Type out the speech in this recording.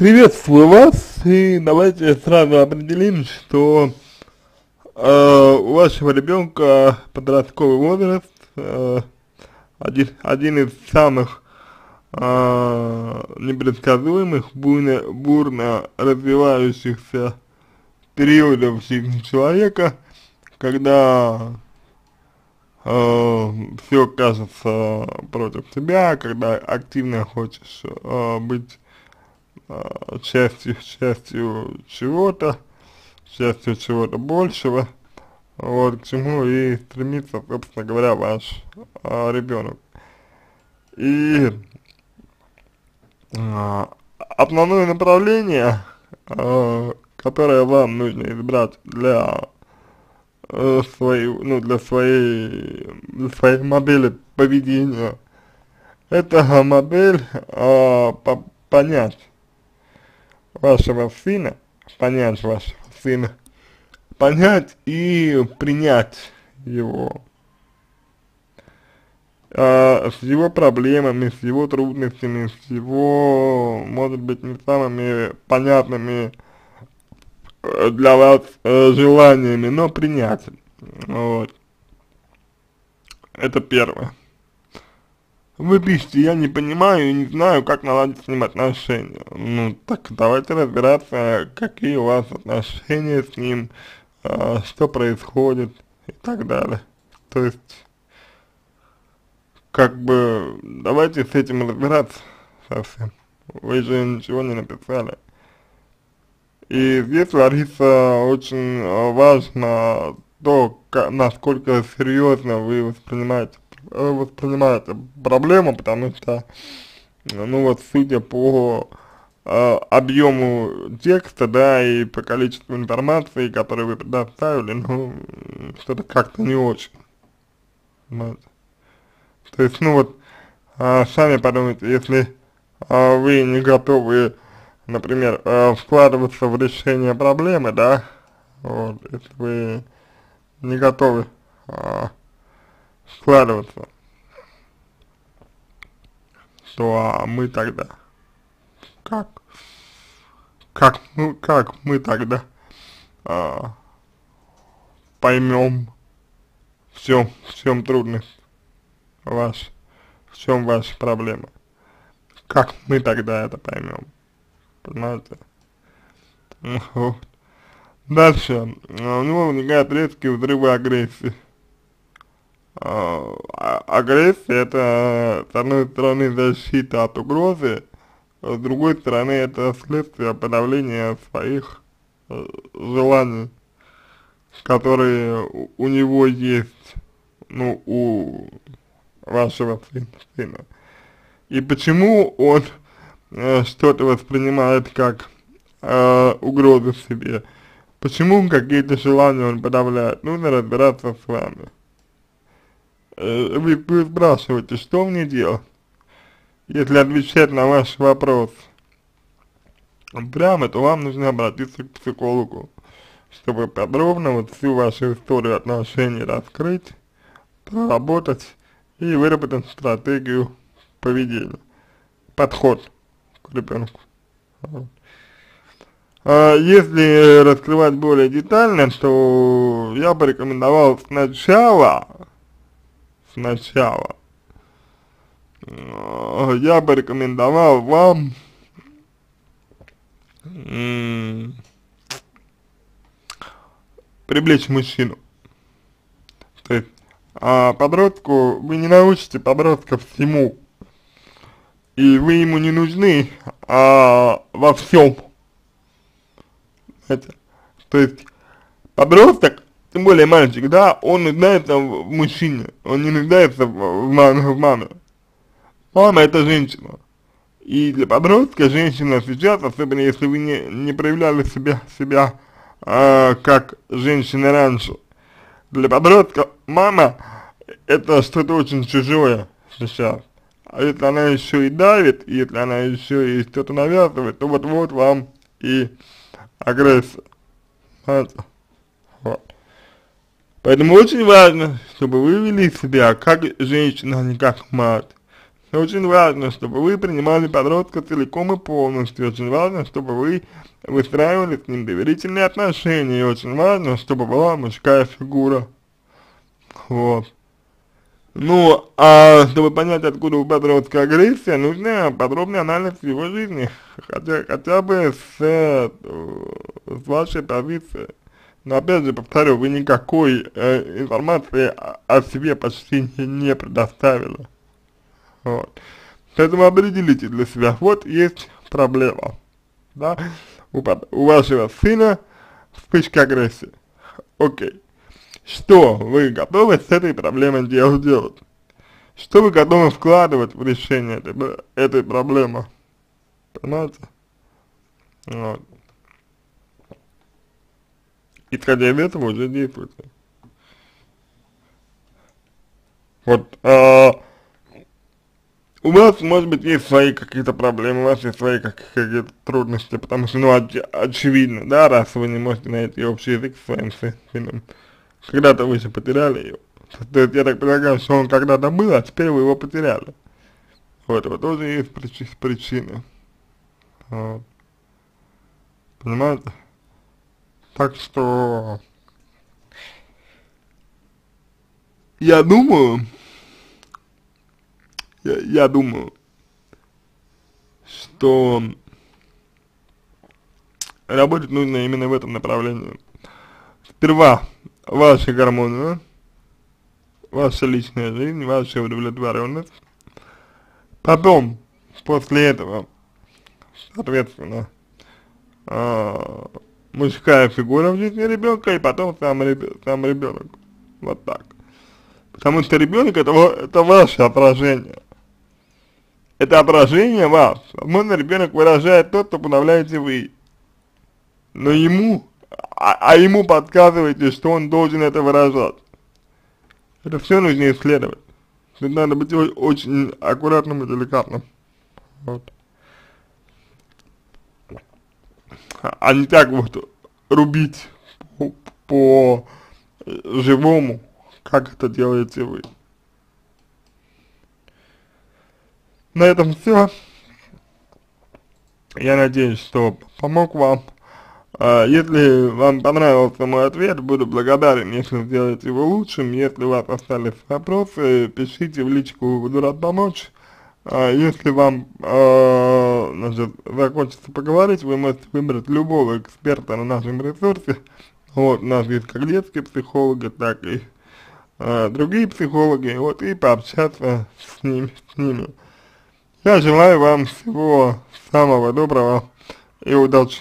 Приветствую вас, и давайте сразу определим, что э, у вашего ребенка подростковый возраст э, один, один из самых э, непредсказуемых, буйно, бурно развивающихся периодов жизни человека, когда э, все кажется против тебя, когда активно хочешь э, быть э, частью, частью чего-то, частью чего-то большего, вот к чему и стремится, собственно говоря, ваш э, ребенок. И э, основное направление, э, которое вам нужно избрать для э, своей, ну, для своей, для своей модели поведения, это модель э, по понять вашего сына, понять вашего сына, понять и принять его, э, с его проблемами, с его трудностями, с его, может быть, не самыми понятными э, для вас э, желаниями, но принять, вот, это первое. Вы пишете, я не понимаю и не знаю, как наладить с ним отношения. Ну, так давайте разбираться, какие у вас отношения с ним, э, что происходит и так далее. То есть, как бы, давайте с этим разбираться совсем. Вы же ничего не написали. И здесь, Лариса, очень важно то, насколько серьезно вы воспринимаете воспринимает проблему, потому что, ну вот, судя по э, объему текста, да, и по количеству информации, которую вы предоставили, ну, что-то как-то не очень. Вот. То есть, ну вот, э, сами подумайте, если э, вы не готовы, например, э, вкладываться в решение проблемы, да, вот, если вы не готовы э, складываться, то а мы тогда, как, как, ну, как мы тогда а, поймем, в чем, в чем трудность ваш, в чем ваша проблема, как мы тогда это поймем, понимаете? Дальше, у него возникают резкие взрывы агрессии. а, агрессия это, с одной стороны, защита от угрозы, с другой стороны, это следствие подавления своих э, желаний, которые у него есть, ну, у вашего сына. И почему он э, что-то воспринимает как э, угрозу себе? Почему какие-то желания он подавляет? Нужно разбираться с вами. Э, вы, вы спрашиваете, что мне делать, если отвечать на ваш вопрос прямо, то вам нужно обратиться к психологу, чтобы подробно вот всю вашу историю отношений раскрыть, проработать и выработать стратегию поведения, подход к ребенку. А если раскрывать более детально, то я бы рекомендовал сначала сначала. Я бы рекомендовал вам привлечь мужчину. То есть а подростку, вы не научите подростка всему, и вы ему не нужны а, во всем. То есть подросток тем более мальчик, да, он нуждается в мужчине, он не нуждается в маме. В маме. Мама это женщина. И для подростка женщина сейчас, особенно если вы не, не проявляли себя, себя э, как женщина раньше, для подростка мама это что-то очень чужое сейчас. А если она еще и давит, если она еще и что-то навязывает, то вот-вот вам и агрессия. Понимаете? Поэтому очень важно, чтобы вы вели себя как женщина, а не как мать. Очень важно, чтобы вы принимали подростка целиком и полностью. Очень важно, чтобы вы выстраивали с ним доверительные отношения. И очень важно, чтобы была мужская фигура. Вот. Ну, а чтобы понять, откуда у подростка агрессия, нужно подробный анализ его жизни, хотя, хотя бы с, э, с вашей позиции. Но опять же, повторю, вы никакой э, информации о, о себе почти не, не предоставили. Вот. Поэтому определите для себя, вот есть проблема, да, у, у вашего сына вспышка агрессии. Окей. Что вы готовы с этой проблемой делать? Что вы готовы вкладывать в решение этой, этой проблемы? Понимаете? Вот. Исходя из этого уже действуйте. Вот, а, у вас, может быть, есть свои какие-то проблемы, у вас есть свои какие-то трудности, потому что, ну, оч очевидно, да, раз вы не можете найти общий язык с своим сыном, когда-то вы же потеряли его. То есть я так полагаю, что он когда-то был, а теперь вы его потеряли. У этого тоже есть прич причины. Вот. Понимаете? Так что я думаю, я, я думаю, что работать нужно именно в этом направлении. Сперва ваши гормоны, ваша личная жизнь, ваша удовлетворенность. Потом, после этого, соответственно, э, мужская фигура в жизни ребенка, и потом сам, реб сам ребенок. Вот так. Потому что ребенок это, это ваше отражение. Это отражение вас. Возможно, ребенок выражает то, что подавляете вы. Но ему а, а ему подсказываете, что он должен это выражать. Это все нужно исследовать. Тут надо быть очень аккуратным и деликатным. Вот. А не так вот рубить по, по как это делаете вы. На этом все. Я надеюсь, что помог вам. А, если вам понравился мой ответ, буду благодарен, если сделаете его лучшим. Если у вас остались вопросы, пишите в личку, буду рад помочь. А, если вам э, значит, захочется поговорить, вы можете выбрать любого эксперта на нашем ресурсе. Вот, у нас есть как детские психологи, так и э, другие психологи, вот, и пообщаться с ними, с ними. Я желаю вам всего самого доброго и удачи.